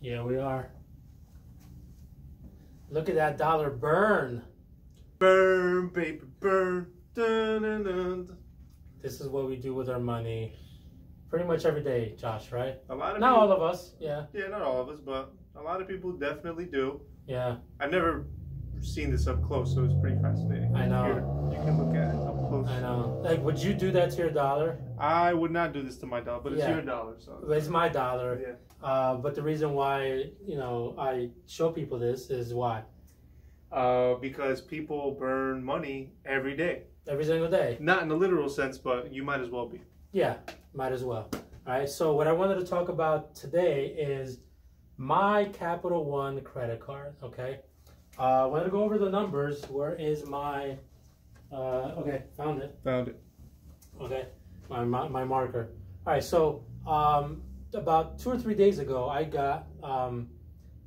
Yeah, we are. Look at that dollar burn. Burn, baby, burn. Dun, dun, dun. This is what we do with our money. Pretty much every day, Josh, right? A lot of Not people, all of us. Yeah. yeah, not all of us, but a lot of people definitely do. Yeah. I've never seen this up close, so it's pretty fascinating. I know. Here, you can look at it up close. I know. Like, would you do that to your dollar? I would not do this to my dollar, but it's Yeah. your dollar, so It's my dollar. yeah. Uh, but the reason why, you know, I show people this is why? Uh, because people burn money every day. Every single day. Not in a literal sense, but you might as well be. Yeah, might as well. All right. So what I wanted to talk about today is my Capital One credit card. Okay. Uh, I wanted to go over the numbers. Where is my? Uh, okay, found it. Found it. Okay, my my, my marker. All right. So um, about two or three days ago, I got um,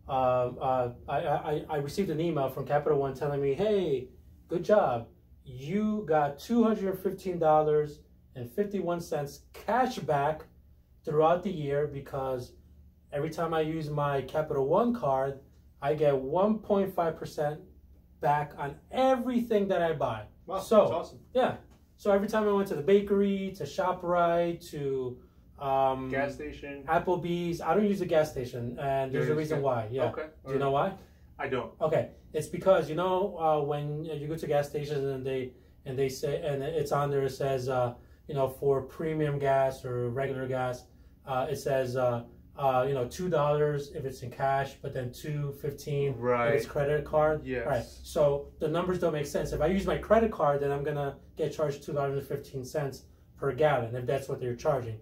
uh, uh, I, I I received an email from Capital One telling me, "Hey, good job. You got two hundred fifteen dollars and fifty one cents cash back throughout the year because every time I use my Capital One card, I get one point five percent back on everything that I buy. Wow, So- that's awesome. Yeah. So every time I went to the bakery, to ShopRite, to um, Gas station. Applebee's, I don't use a gas station, and there's a reason why. Yeah. Okay. Do you know why? I don't. Okay, it's because you know uh, when you go to gas stations and they and they say and it's on there it says uh, you know for premium gas or regular gas uh, it says uh, uh, you know two dollars if it's in cash but then two fifteen if Right. it's credit card. Yes. Right. So the numbers don't make sense. If I use my credit card, then I'm gonna get charged two dollars and fifteen cents per gallon if that's what they're charging.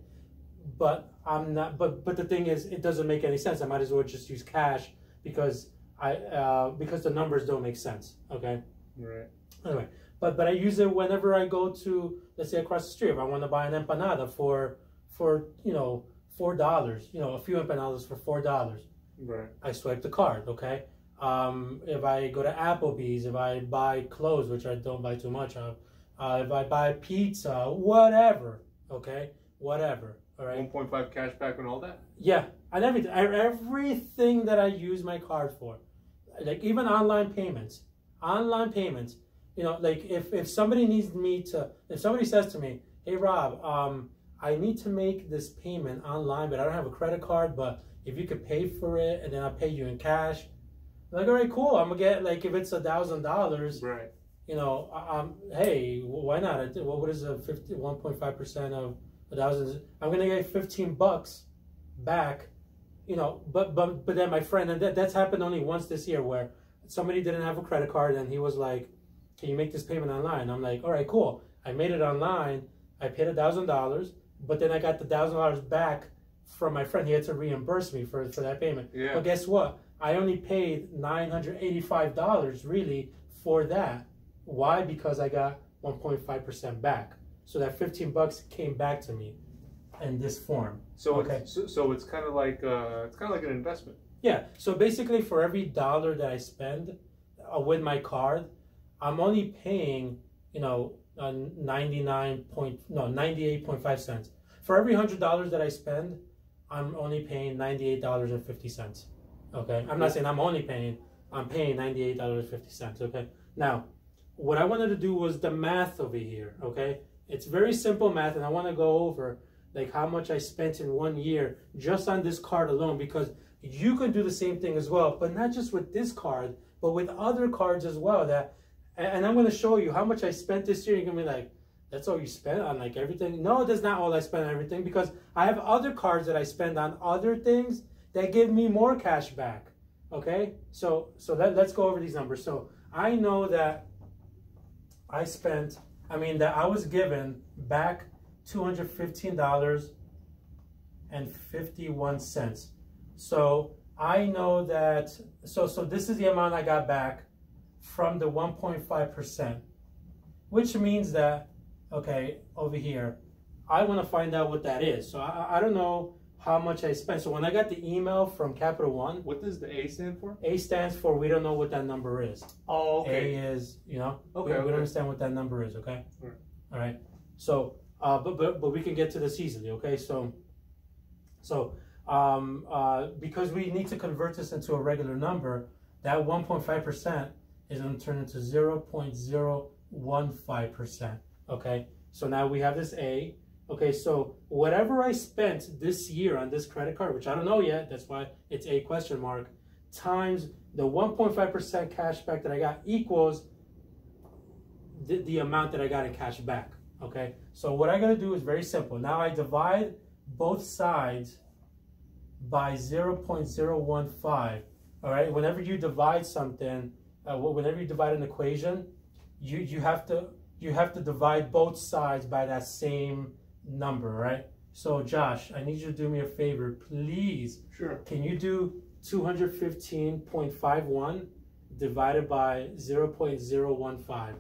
But I'm not. But but the thing is, it doesn't make any sense. I might as well just use cash because I uh, because the numbers don't make sense. Okay. Right. Anyway, but but I use it whenever I go to let's say across the street if I want to buy an empanada for for you know four dollars. You know, a few empanadas for four dollars. Right. I swipe the card, okay? Um, if I go to Applebee's, if I buy clothes, which I don't buy too much of, uh, if I buy pizza, whatever, okay? Whatever, all right? 1.5 cash back on all that. Yeah, and everything, everything that I use my card for, like even online payments, online payments, you know, like if, if somebody needs me to, if somebody says to me, hey Rob, um, I need to make this payment online, but I don't have a credit card, but if you could pay for it and then I'll pay you in cash. I'm like, all right, cool. I'm gonna get like if it's a thousand dollars, Right. you know, um, hey, why not? I did- What what is a fifty one point five percent of a thousand? I'm gonna get fifteen bucks back, you know. But but but then my friend, and that that's happened only once this year, where somebody didn't have a credit card and he was like, "Can you make this payment online?" I'm like, "All right, cool." I made it online. I paid a thousand dollars, but then I got the thousand dollars back from my friend. He had to reimburse me for for that payment. Yeah. But guess what? I only paid nine hundred eighty-five dollars really for that. Why? Because I got one point five percent back. So that fifteen bucks came back to me in this form. So Okay. it's so, so it's kind of like uh, it's kind of like an investment. Yeah. So basically, for every dollar that I spend uh, with my card, I'm only paying, you know, uh, ninety-nine point no ninety-eight point five cents. For every hundred dollars that I spend, I'm only paying ninety-eight dollars and fifty cents. Okay. I'm not saying I'm only paying. I'm paying ninety-eight dollars and fifty cents. Okay. Now, what I wanted to do was the math over here. Okay. It's very simple math, and I want to go over like how much I spent in one year just on this card alone because you could do the same thing as well, but not just with this card, but with other cards as well. That, and I'm going to show you how much I spent this year. You're going to be like, that's all you spent on like everything. No, that's not all I spent on everything because I have other cards that I spend on other things that give me more cash back. Okay, so so let, let's go over these numbers. So I know that I spent, I mean that I was given back two hundred fifteen dollars and fifty one cents. So I know that so so this is the amount I got back from the one point five percent, which means that okay over here, I want to find out what that is. So I, I don't know how much I spent. So when I got the email from Capital One, What does the A stand for? A stands for we don't know what that number is. Oh, okay. A is, you know, we- Okay, we, don't understand what that number is, okay? Alright. All right. So, uh, but, but, but we can get to this easily, okay? So, so um, uh, because we need to convert this into a regular number, that 1.5% is going to turn into 0.015%. Okay, so now we have this A. Okay, so whatever I spent this year on this credit card, which I don't know yet, that's why it's a question mark, times the 1.5% cash back that I got equals the, the amount that I got in cash back. Okay, so what I gotta do is very simple. Now I divide both sides by 0.015. All right, whenever you divide something, uh, whenever you divide an equation, you you have to you have to divide both sides by that same number, right? So Josh, I need you to do me a favor, please. Sure. Can you do 215.51 divided by 0.015?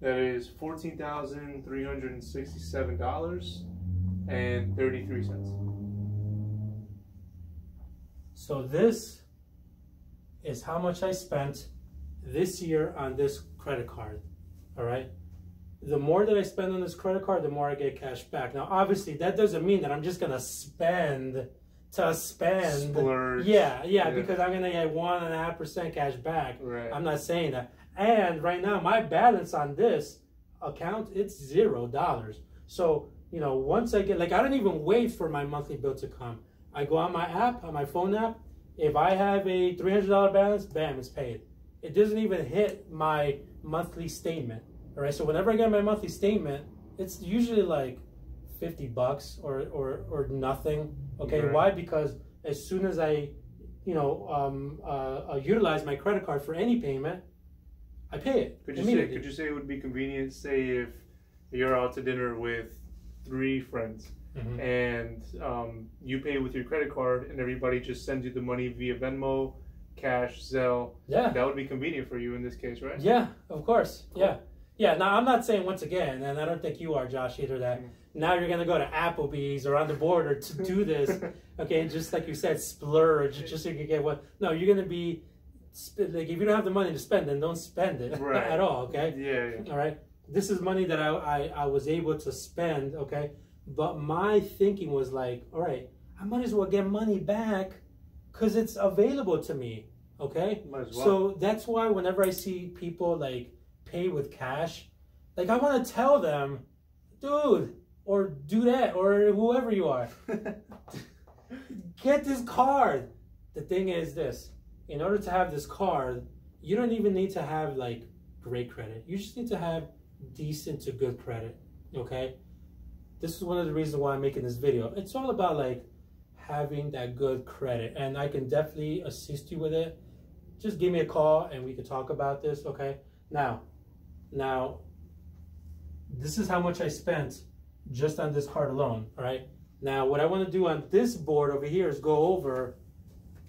That is fourteen thousand three hundred and sixty-seven dollars and thirty-three cents. So this is how much I spent this year on this credit card. All right. The more that I spend on this credit card, the more I get cash back. Now, obviously, that doesn't mean that I'm just gonna spend to spend. Splurge. Yeah, yeah, Yeah. because I'm gonna get one and a half percent cash back. Right. I'm not saying that. And right now, my balance on this account it's zero dollars. So you know, once I get like, I don't even wait for my monthly bill to come. I go on my app, on my phone app. If I have a three hundred dollar balance, bam, it's paid. It doesn't even hit my monthly statement. All right. So whenever I get my monthly statement, it's usually like fifty bucks or or or nothing. Okay. Right. Why? Because as soon as I, you know, um, uh, uh, utilize my credit card for any payment, I pay it Could you say? Could you say it would be convenient? Say if you're out to dinner with three friends Mhm. and um, you pay with your credit card, and everybody just sends you the money via Venmo, Cash, Zelle. Yeah. That would be convenient for you in this case, right? Yeah, of course. Yeah. Yeah. Now, I'm not saying once again, and I don't think you are, Josh, either, that Mm. now you're going to go to Applebee's or on the border to do this. okay. And just like you said, splurge just so you can get what. No, you're going to be, like, if you don't have the money to spend, then don't spend it Right. at all. Okay. Yeah. yeah. All right. This is money that I, I, I was able to spend. Okay. But my thinking was like, all right, I might as well get money back because it's available to me. Okay. Might as well. So that's why whenever I see people like pay with cash, like I want to tell them, dude, or do that, or whoever you are, get this card. The thing is this: in order to have this card, you don't even need to have like great credit. You just need to have decent to good credit. Okay. This is one of the reasons why I'm making this video. It's all about like having that good credit, and I can definitely assist you with it just give me a call and we can talk about this okay now now this is how much i spent just on this card alone all right? Now what i want to do on this board over here is go over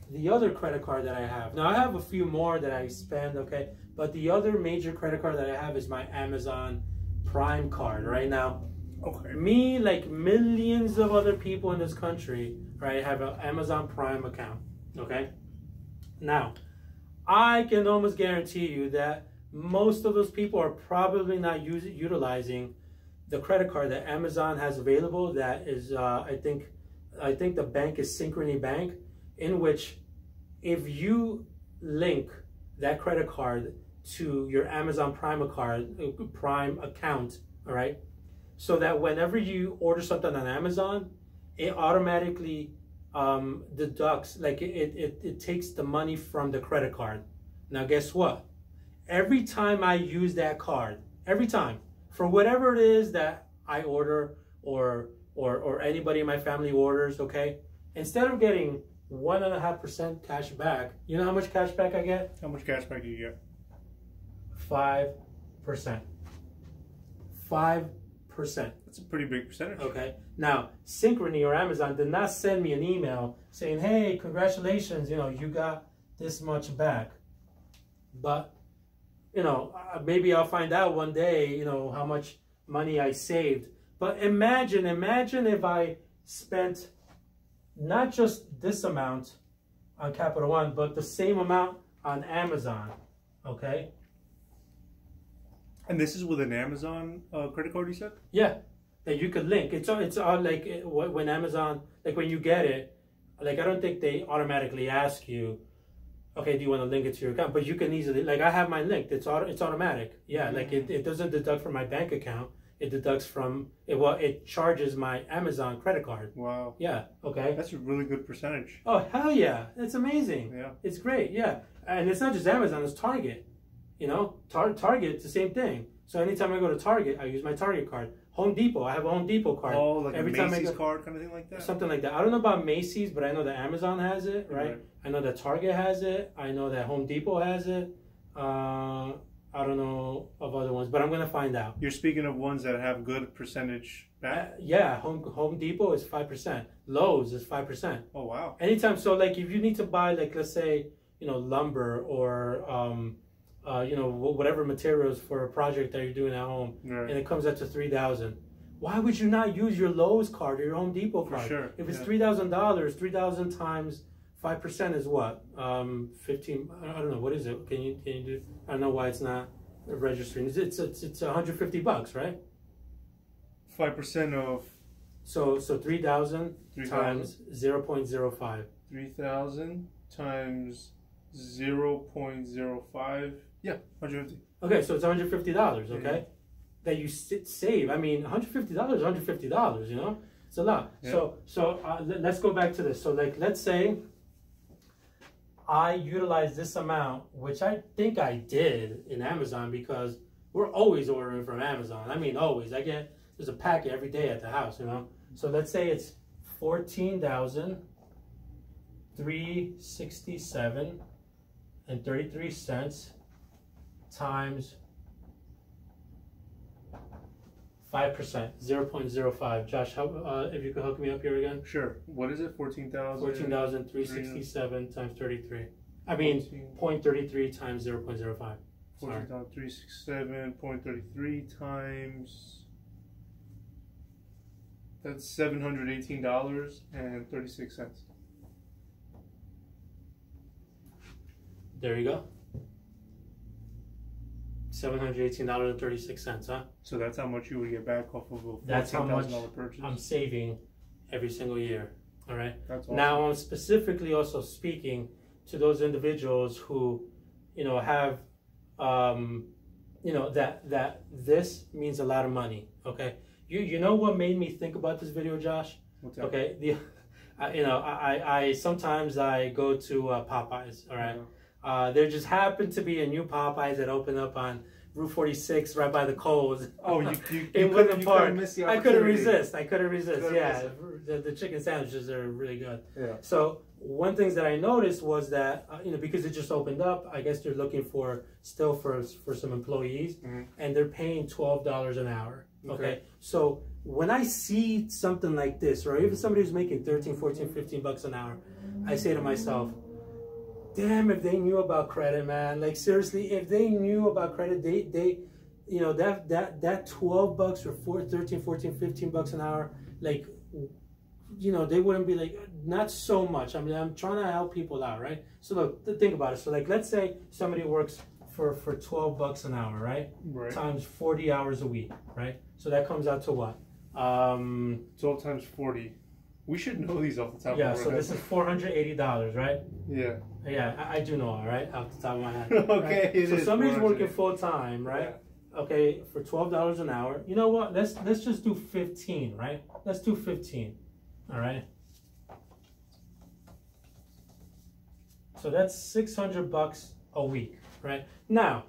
the other credit card that i have. Now i have a few more that i spend okay? But the other major credit card that i have is my amazon prime card right? Now Okay. me like millions of other people in this country right have an amazon prime account okay? Now i can almost guarantee you that most of those people are probably not using utilizing the credit card that amazon has available that is uh, i think i think the bank is synchrony bank in which if you link that credit card to your amazon prime card prime account all right so that whenever you order something on Amazon, it automatically um, deducts, like it, it, it takes the money from the credit card. Now, guess what? Every time I use that card, every time, for whatever it is that I order or or or anybody in my family orders, okay, instead of getting one and a half percent cash back, you know how much cash back I get? How much cash back do you get? Five percent. Five percent. That's a pretty big percentage. Okay. Now, Synchrony or Amazon did not send me an email saying, "Hey, congratulations! You know, you got this much back." But, you know, uh, maybe I'll find out one day. You know how much money I saved. But imagine, imagine if I spent not just this amount on Capital One, but the same amount on Amazon. Okay. And this is with an Amazon uh, credit card, you said? Yeah. that you could link. It's all it's all like when Amazon like when you get it, like I don't think they automatically ask you, okay, do you want to link it to your account? But you can easily like I have mine linked. It's auto, it's automatic. Yeah, like it, mm-hmm. it doesn't deduct from my bank account. It deducts from it. Well, it charges my Amazon credit card. Wow. Yeah. Okay. That's a really good percentage. Oh hell yeah! That's amazing. Yeah. It's great. Yeah, and it's not just Amazon. It's Target. You know, Tar- Target. It's the same thing. So anytime I go to Target, I use my Target card. Home Depot. I have a Home Depot card. Oh, like Every a time I Macy's go- card kind of thing like that. Something like that. I don't know about Macy's, but I know that Amazon has it, right? Right. I know that Target has it. I know that Home Depot has it. Uh, I don't know of other ones, but I'm gonna find out. You're speaking of ones that have good percentage Uh, yeah, Home Home Depot is five percent. Lowe's is five percent. Oh wow. Anytime, so like if you need to buy like let's say you know lumber or um, uh, you know whatever materials for a project that you're doing at home, Right. and it comes up to three thousand. Why would you not use your Lowe's card or your Home Depot card? sure, If it's yeah. three thousand dollars, three thousand times five percent is what? Um, fifteen. I don't know what is it. Can you can you do? I don't know why it's not registering. It's it's it's, it's 150 bucks, right? Five percent of So so three thousand times zero point zero five. Three thousand times zero point zero five. Yeah, hundred fifty. Okay, so it's 150 dollars. Okay, that you sit, save. I mean, 150 dollars, 150 dollars. You know, it's a lot. Yeah. So so uh, let, let's go back to this. So like, let's say I utilize this amount, which I think I did in Amazon because we're always ordering from Amazon. I mean, always. I get there's a packet every day at the house. You know. So let's say it's fourteen thousand three sixty seven and thirty three cents times five percent, zero point zero five. Josh, how, uh, if you could hook me up here again, Sure. What is it? Fourteen thousand. fourteen thousand three sixty seven times thirty three. I mean, point thirty three times zero point zero five. Sorry. Fourteen thousand three six seven point thirty three times. That's seven hundred eighteen dollars and thirty six cents. There you go. Seven hundred eighteen dollars and thirty six cents, huh? So that's how much you would get back off of a That's how fourteen much thousand dollar purchase. I'm saving every single year. All right. that's awesome. Now I'm specifically also speaking to those individuals who, you know, have, um, you know, that that this means a lot of money. Okay, you you know what made me think about this video, Josh? What's that? Okay, the, I, you know, I I I- sometimes I go to uh, Popeyes. All right, uh, there just happened to be a new Popeyes that opened up on Route 46 right by the Kohl's. Oh, you you, you in couldn't, Woodland you Park. miss the I couldn't resist. I couldn't resist. Couldn't yeah, the, the chicken sandwiches are really good. Yeah. So one thing that I noticed was that uh, you know because it just opened up, I guess they're looking for still for for some employees, Mhm. and they're paying twelve dollars an hour. Okay. Okay. so when I see something like this, or even somebody who's making 13, 14, 15 bucks an hour, I say to myself, damn, if they knew about credit, man. Like seriously, if they knew about credit, they they you know that that that 12 bucks or 4, 13, 14, 15 bucks an hour, like you know, they wouldn't be like not so much. I mean, I'm trying to help people out, right? So look, think about it. So like, let's say somebody works for for 12 bucks an hour, right? Right. Times 40 hours a week, right? So that comes out to what? Um, Twelve times forty. We should know these off the top yeah. of our So head. this is 480 dollars, right? Yeah. Yeah, I, I do know, all right, off the top of my head. Okay, right? So somebody's working full time, right? Okay, for twelve dollars an hour. You know what? Let's let's just do fifteen, right? Let's do fifteen. All right. So that's six hundred bucks a week, right? Now,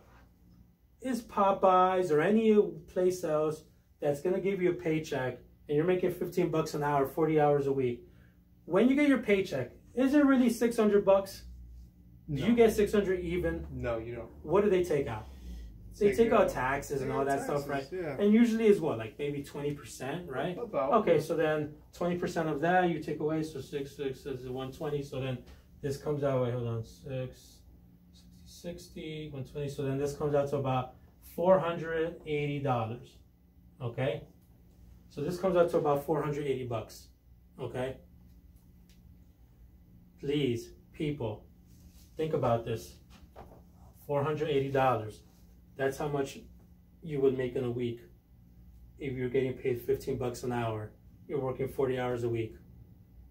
is Popeyes or any place else that's gonna give you a paycheck and you're making fifteen bucks an hour, forty hours a week? When you get your paycheck, is it really six hundred bucks? Do No. you get six hundred even? No, you don't. What do they take out? They Take take out taxes and all that stuff, right? Yeah. And usually is what, like maybe twenty percent, right? About. Okay, so then twenty percent of that you take away, so six six is one twenty. So then this comes out. Wait, hold on, six, 60, 120. So then this comes out to about four hundred eighty dollars. Okay, so this comes out to about four hundred eighty bucks. Okay. Please, people, think about this. Four hundred eighty dollars. That's how much you would make in a week if you're getting paid 15 bucks an hour, you're working 40 hours a week,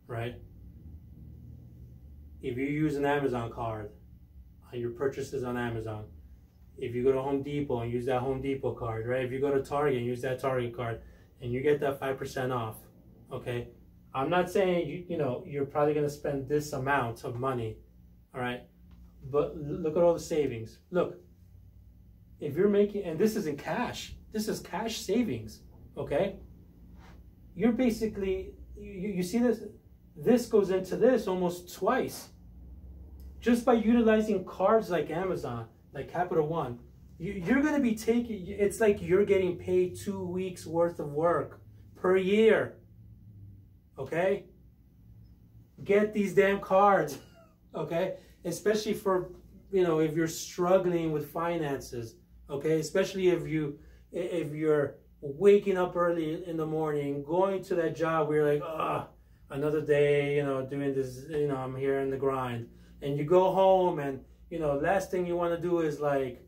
right? If you use an Amazon card on your purchases on Amazon, if you go to Home Depot and use that Home Depot card, right? If you go to Target and use that Target card and you get that 5% off, okay? I'm not saying you you know you're probably going to spend this amount of money, all right? But look at all the savings. Look, if you're making and this isn't cash. This is cash savings, okay? You're basically you, you see this this goes into this almost twice. Just by utilizing cards like Amazon, like Capital One, you, you're going to be taking, it's like you're getting paid two weeks worth of work per year. Okay? Get these damn cards. Okay? Especially for, you know, if you're struggling with finances. Okay? Especially if you, if you're waking up early in the morning, going to that job where you're like, ah, another day, you know, doing this, you know, I'm here in the grind. And you go home and, you know, last thing you want to do is like,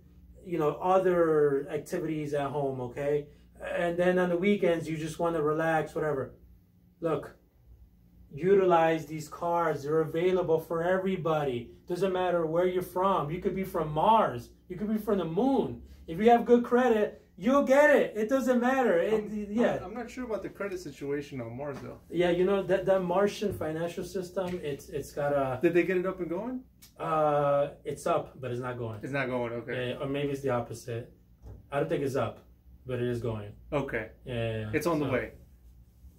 you know, other activities at home, okay? And then on the weekends, you just want to relax, whatever. Look, utilize these cards. They're available for everybody. Doesn't matter where you're from. You could be from Mars. You could be from the moon. If you have good credit, You'll get it. It doesn't matter. It, I'm, yeah. I'm, not sure about the credit situation on Mars though. Yeah, you know that that Martian financial system. It's it's got a. Did they get it up and going? Uh, it's up, but it's not going. It's not going. Okay. Yeah, or maybe it's the opposite. I don't think it's up, but it is going. Okay. Yeah. It's on so, the way.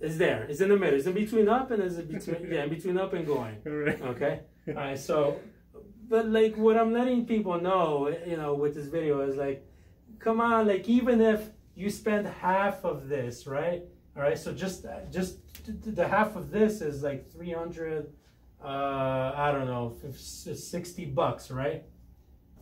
It's there. It's in the middle. It's in between up and it's in between yeah, in between up and going. Right. Okay. All right. So, but like what I'm letting people know, you know, with this video is like come on, like even if you spend half of this, right? All right, so just just the half of this is like 300, uh, I don't know, 60 bucks, right?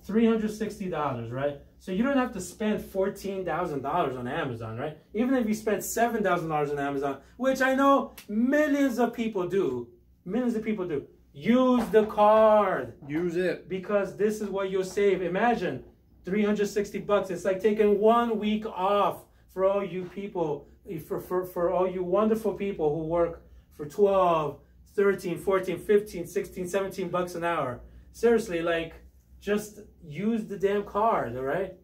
$360, right? So you don't have to spend $14,000 on Amazon, right? Even if you spend $7,000 on Amazon, which I know millions of people do, millions of people do, use the card. Use it. Because this is what you'll save. Imagine 360 bucks. It's like taking one week off for all you people, for, for, for all you wonderful people who work for 12, 13, 14, 15, 16, 17 bucks an hour. Seriously, like, just use the damn card, all right?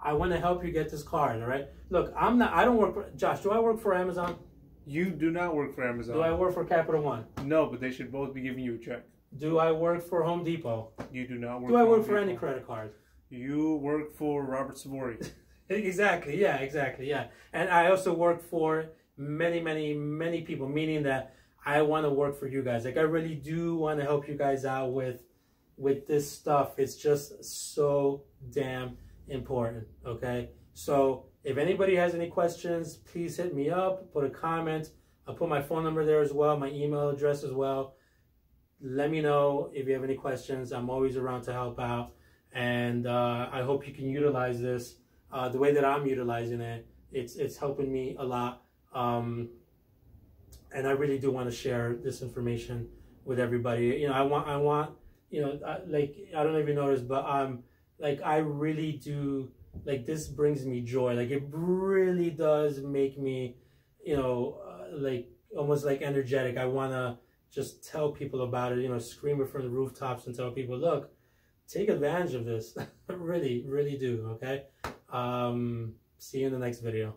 I want to help you get this card, all right? Look, I'm not, I don't work for, Josh, do I work for Amazon? You do not work for Amazon. Do I work for Capital One? No, but they should both be giving you a check. Do I work for Home Depot? You do not work Do I work for Depot. any credit card? You work for Robert Sivori. exactly. Yeah. Exactly. Yeah. And I also work for many, many, many people. Meaning that I want to work for you guys. Like I really do want to help you guys out with with this stuff. It's just so damn important. Okay. So if anybody has any questions, please hit me up. Put a comment. I'll put my phone number there as well. My email address as well. Let me know if you have any questions. I'm always around to help out and uh, I hope you can utilize this uh, the way that I'm utilizing it. It's it's helping me a lot, um, and I really do want to share this information with everybody. You know, I want I want you know I, like I don't you noticed, but um like I really do like this brings me joy. Like it really does make me you know uh, like almost like energetic. I want to just tell people about it. You know, scream it from the rooftops and tell people, look take advantage of this. really, really do, okay? Um, see you in the next video.